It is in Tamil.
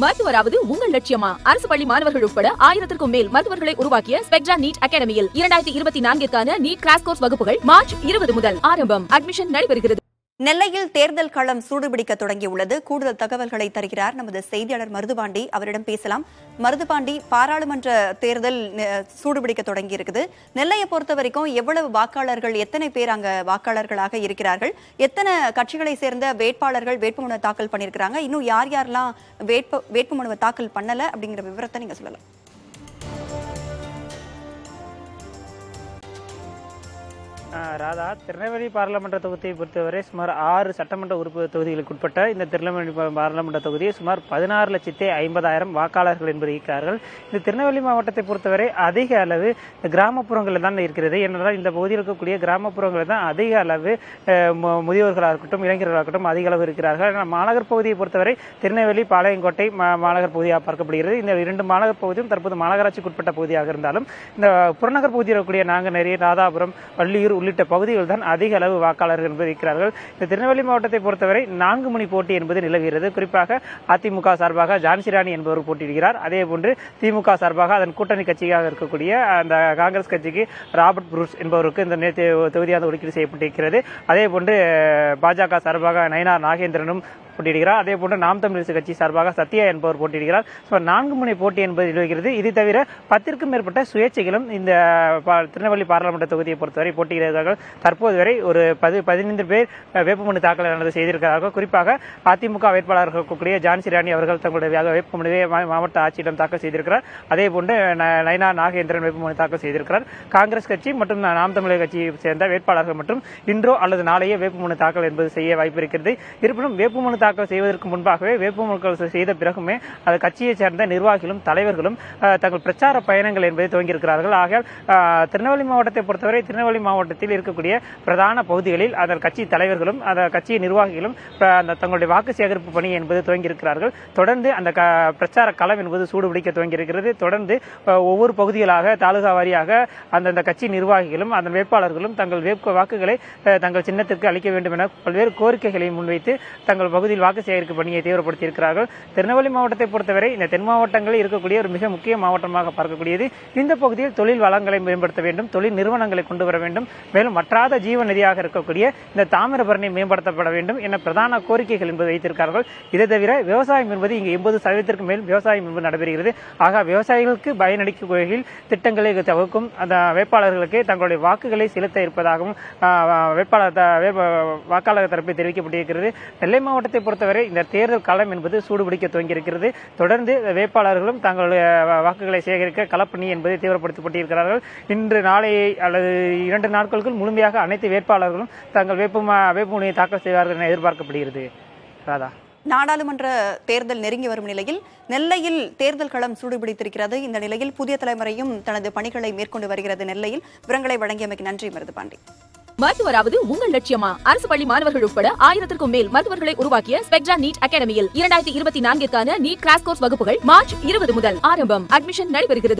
மருத்துவராவது உங்கள் லட்சியமா? அரசு பள்ளி மாணவர்கள் உட்பட ஆயிரத்திற்கும் மேல் மருத்துவர்களை உருவாக்கிய ஸ்பெக்ட்ரா நீட் அகாடமியில் இரண்டாயிரத்தி இருபத்தி நான்கிற்கான நீட் கிராஸ் கோர்ஸ் வகுப்புகள் மார்ச் இருபது முதல் ஆரம்பம். அட்மிஷன் நடைபெறுகிறது. நெல்லையில் தேர்தல் களம் சூடுபிடிக்க தொடங்கியுள்ளது. கூடுதல் தகவல்களை தருகிறார் நமது செய்தியாளர் மருதுபாண்டி. அவரிடம் பேசலாம். மருதுபாண்டி பாராளுமன்ற தேர்தல் சூடுபிடிக்க தொடங்கி இருக்குது நெல்லையை பொறுத்த வரைக்கும் எவ்வளவு வாக்காளர்கள் எத்தனை பேர் அங்க வாக்காளர்களாக இருக்கிறார்கள்? எத்தனை கட்சிகளை சேர்ந்த வேட்பாளர்கள் வேட்புமனு தாக்கல் பண்ணியிருக்கிறாங்க? இன்னும் யார் யாரெல்லாம் வேட்பு வேட்புமனுவை தாக்கல் பண்ணல அப்படிங்கிற விவரத்தை நீங்க சொல்லலாம். ராதா திருநெல்வேலி பாராளுமன்ற தொகுதியை பொறுத்தவரை சுமார் ஆறு சட்டமன்ற உறுப்பு தொகுதிகளுக்கு உட்பட்ட இந்த திருநெல்வேலி பாராளுமன்ற தொகுதியை சுமார் பதினாறு லட்சத்தி ஐம்பதாயிரம் வாக்காளர்கள் என்பது இருக்கிறார்கள் இந்த திருநெல்வேலி மாவட்டத்தை பொறுத்தவரை அதிக அளவு கிராமப்புறங்களில் தான் இருக்கிறது. ஏனென்றால் இந்த பகுதியில் இருக்கக்கூடிய கிராமப்புறங்களில் தான் அதிக அளவு முதியோர்களாக இருக்கட்டும் இளைஞர்களாக இருக்கட்டும் அதிக அளவு இருக்கிறார்கள். ஆனால் மாநகர் பகுதியை பொறுத்தவரை திருநெல்வேலி பாளையங்கோட்டை மாநகர் பகுதியாக பார்க்கப்படுகிறது. இந்த இரண்டு மாநகர் பகுதியும் தற்போது மாநகராட்சிக்கு உட்பட்ட பகுதியாக இருந்தாலும் இந்த புறநகர் பகுதியில் இருக்கக்கூடிய நாங்கநேரி ராதாபுரம் வள்ளியூர் உள்ளிட்ட பகுதிகள் தான் அதிக அளவு வாக்காளர்கள் என்பது இருக்கிறார்கள். இந்த திருநெல்வேலி மாவட்டத்தை பொறுத்தவரை நான்கு மணி போட்டி என்பது நிலவுகிறது. குறிப்பாக அதிமுக சார்பாக ஜான்சி ராணி என்பவர் போட்டியிடுகிறார். அதே போன்று திமுக சார்பாக அதன் கூட்டணி கட்சியாக இருக்கக்கூடிய அந்த காங்கிரஸ் கட்சிக்கு ராபர்ட் புரூஸ் என்பவருக்கு இந்த நேற்று தொகுதியாக ஒதுக்கீடு செய்யப்பட்டிருக்கிறது. அதே போன்று பாஜக சார்பாக நயனார் நாகேந்திரனும் போட்டியிடுகிறார். அதே போன்று நாம் தமிழரசு கட்சி சார்பாக சத்யா என்பவர் போட்டியிடுகிறார். ஸோ நான்கு முனை போட்டி என்பது நிலவுகிறது. இது தவிர பத்திற்கும் மேற்பட்ட சுயேட்சைகளும் இந்த பா- திருநெல்வேலி பாராளுமன்ற தொகுதியை பொறுத்தவரை போட்டியிடுகிறார்கள். தற்போது வரை ஒரு பதி பதினைந்து பேர் வேட்புமனு தாக்கல் நடந்து செய்திருக்கிறார்கள். குறிப்பாக அதிமுக வேட்பாளர்கள் இருக்கக்கூடிய ஜான்சி ராணி அவர்கள் தங்களுடைய வேட்புமனுவை மாவட்ட ஆட்சியிடம் தாக்கல் செய்திருக்கிறார். அதே போன்று நயனா நாகேந்திரன் வேட்புமனு தாக்கல் செய்திருக்கிறார். காங்கிரஸ் கட்சி மற்றும் நாம் தமிழர் கட்சியை சேர்ந்த வேட்பாளர்கள் மற்றும் இன்றோ அல்லது நாளையே வேட்புமனு தாக்கல் என்பது செய்ய வாய்ப்பு இருக்கிறது. இருப்பினும் வேட்புமனு தாக்கல் செய்வதற்கு முன்பாகவே வேட்புமனுக்கள் செய்த பிறகுமே அது கட்சியை சேர்ந்த நிர்வாகிகளும் தலைவர்களும் தங்கள் பிரச்சார பயணங்கள் என்பதை துவங்கியிருக்கிறார்கள். ஆகையால் திருநெல்வேலி மாவட்டத்தை பொறுத்தவரை திருநெல்வேலி மாவட்டத்தில் இருக்கக்கூடிய பிரதான பகுதிகளில் அதன் கட்சி தலைவர்களும் அந்த கட்சி நிர்வாகிகளும் அந்த தங்களுடைய வாக்கு சேகரிப்பு பணி என்பது துவங்கியிருக்கிறார்கள். தொடர்ந்து அந்த பிரச்சார களம் என்பது சூடுபிடிக்க துவங்கியிருக்கிறது. தொடர்ந்து ஒவ்வொரு பகுதிகளாக தாலுகா வாரியாக அந்தந்த கட்சி நிர்வாகிகளும் அதன் வேட்பாளர்களும் தங்கள் வேட்பு வாக்குகளை தங்கள் சின்னத்திற்கு அளிக்க வேண்டும் என பல்வேறு கோரிக்கைகளை முன்வைத்து தங்கள் பகுதியில் வாக்கு சேகரிக்கும் பணியை தீவிரப்படுத்தி இருக்கிறார்கள் திருநெல்வேலி மாவட்டத்தை பொறுத்தவரை இந்த தென் மாவட்டங்களில் இருக்கக்கூடிய ஒரு மிக முக்கிய மாவட்டமாக பார்க்கக்கூடியது. இந்த பகுதியில் தொழில் வளங்களை மேம்படுத்த வேண்டும் தொழில் நிறுவனங்களை கொண்டு வர வேண்டும். மேலும் மற்றாத ஜீவ நதியாக இருக்கக்கூடிய இந்த தாமிரபரணி மேம்படுத்தப்பட வேண்டும் என பிரதான கோரிக்கைகள் என்பது வைத்திருக்கிறார்கள். இதை தவிர விவசாயம் என்பது இங்கு எண்பது சதவீதத்திற்கு மேல் விவசாயம் என்பது நடைபெறுகிறது. ஆக விவசாயிகளுக்கு பயனளிக்கும் வகையில் திட்டங்களை தவிர்க்கும் அந்த வேட்பாளர்களுக்கு தங்களுடைய வாக்குகளை செலுத்த இருப்பதாகவும் வேட்பாளர் வாக்காளர் தரப்பில் தெரிவிக்கப்பட்டிருக்கிறது. நெல்லை மாவட்டத்தை பொறுத்தவரை இந்த தேர்தல் களம் என்பது சூடுபிடிக்க துவங்கியிருக்கிறது. தொடர்ந்து வேட்பாளர்களும் தங்களுடைய வாக்குகளை சேகரிக்க களப்பணி என்பதை தீவிரப்படுத்தப்பட்டிருக்கிறார்கள் இன்று நாளை அல்லது இரண்டு நாட்களுக்குள் முழுமையாக அனைத்து வேட்பாளர்களும் தங்கள் வேட்பு வேட்புமனுவை தாக்கல் செய்வார்கள் என எதிர்பார்க்கப்படுகிறது. ராதா. நாடாளுமன்ற தேர்தல் நெருங்கி வரும் நிலையில் நெல்லையில் தேர்தல் களம் சூடுபிடித்திருக்கிறது. இந்த நிலையில் புதிய தலைமுறையும் தனது பணிகளை மேற்கொண்டு வருகிறது நெல்லையில். விவரங்களை வழங்கியமைக்கு நன்றி மருதுபாண்டி மருத்துவராவது உங்கள் லட்சியமா? அரசு பள்ளி மாணவர்கள் உட்பட ஆயிரத்திற்கும் மேல் மருத்துவர்களை உருவாக்கிய ஸ்பெக்ட்ரா நீட் அகாடமியில் இரண்டாயிரத்தி இருபத்தி நான்கிற்கான நீட் கிராஸ் கோர்ஸ் வகுப்புகள் மார்ச் இருபது முதல் ஆரம்பம். அட்மிஷன் நடைபெறுகிறது.